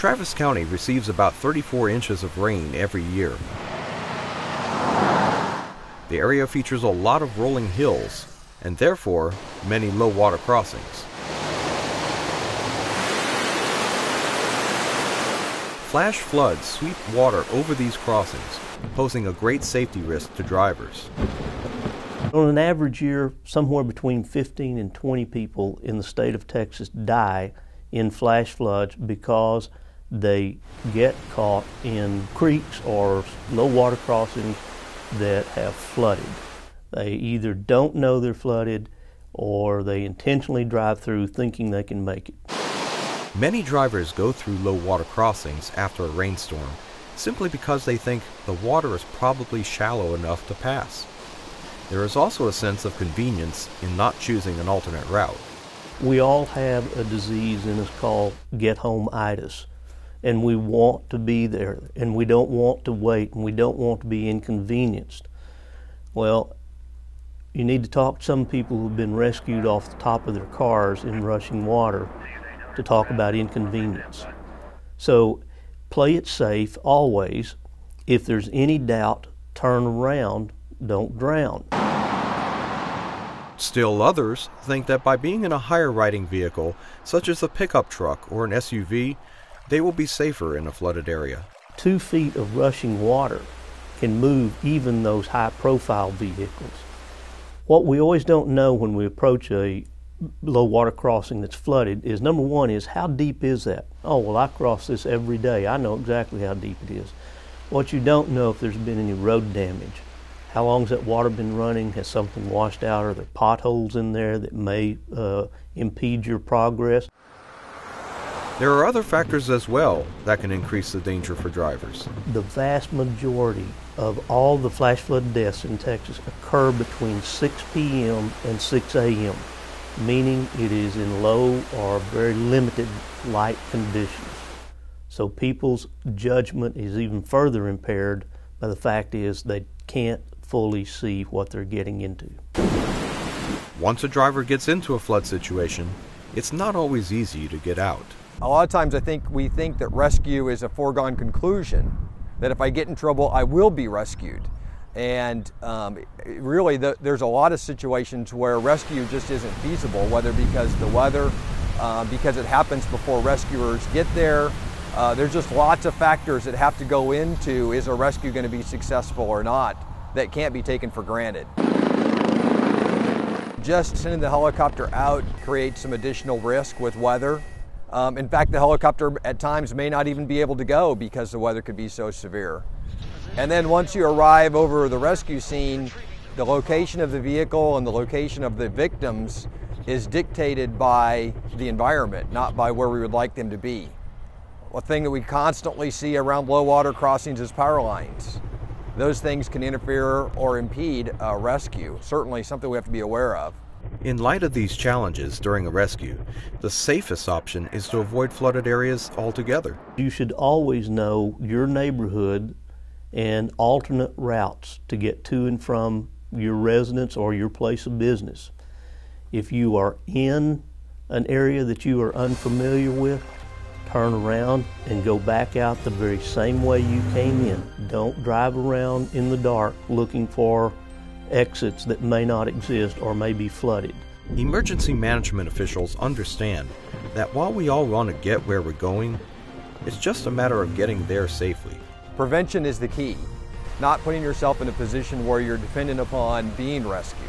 Travis County receives about 34 inches of rain every year. The area features a lot of rolling hills and therefore many low water crossings. Flash floods sweep water over these crossings, posing a great safety risk to drivers. On an average year, somewhere between 15 and 20 people in the state of Texas die in flash floods because they get caught in creeks or low water crossings that have flooded. They either don't know they're flooded or they intentionally drive through thinking they can make it. Many drivers go through low water crossings after a rainstorm simply because they think the water is probably shallow enough to pass. There is also a sense of convenience in not choosing an alternate route. We all have a disease in us called get home itis, and we want to be there, and we don't want to wait, and we don't want to be inconvenienced. Well, you need to talk to some people who've been rescued off the top of their cars in rushing water to talk about inconvenience. So play it safe always. If there's any doubt, turn around, don't drown. Still others think that by being in a higher riding vehicle, such as a pickup truck or an SUV, they will be safer in a flooded area. Two feet of rushing water can move even those high profile vehicles. What we always don't know when we approach a low water crossing that's flooded is number one is how deep is that? Oh, well, I cross this every day. I know exactly how deep it is. What you don't know if there's been any road damage. How long has that water been running? Has something washed out? Are there potholes in there that may uh, impede your progress? There are other factors as well that can increase the danger for drivers. The vast majority of all the flash flood deaths in Texas occur between 6 p.m. and 6 a.m meaning it is in low or very limited light conditions. So people's judgment is even further impaired by the fact is they can't fully see what they're getting into. Once a driver gets into a flood situation, it's not always easy to get out. A lot of times I think we think that rescue is a foregone conclusion, that if I get in trouble, I will be rescued. And um, really, the, there's a lot of situations where rescue just isn't feasible, whether because the weather, uh, because it happens before rescuers get there. Uh, there's just lots of factors that have to go into is a rescue going to be successful or not that can't be taken for granted. Just sending the helicopter out creates some additional risk with weather. Um, in fact, the helicopter at times may not even be able to go because the weather could be so severe. And then once you arrive over the rescue scene, the location of the vehicle and the location of the victims is dictated by the environment, not by where we would like them to be. A thing that we constantly see around low water crossings is power lines. Those things can interfere or impede a rescue, certainly something we have to be aware of. In light of these challenges during a rescue, the safest option is to avoid flooded areas altogether. You should always know your neighborhood and alternate routes to get to and from your residence or your place of business. If you are in an area that you are unfamiliar with, turn around and go back out the very same way you came in. Don't drive around in the dark looking for exits that may not exist or may be flooded. Emergency management officials understand that while we all want to get where we're going, it's just a matter of getting there safely. Prevention is the key, not putting yourself in a position where you're dependent upon being rescued.